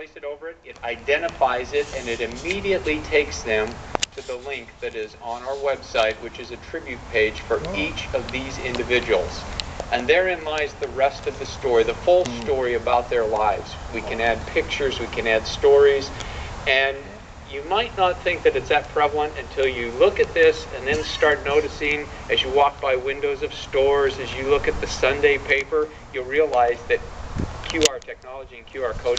place it over it, it identifies it, and it immediately takes them to the link that is on our website, which is a tribute page for oh. each of these individuals. And therein lies the rest of the story, the full hmm. story about their lives. We can add pictures, we can add stories, and you might not think that it's that prevalent until you look at this and then start noticing as you walk by windows of stores, as you look at the Sunday paper, you'll realize that QR technology and QR code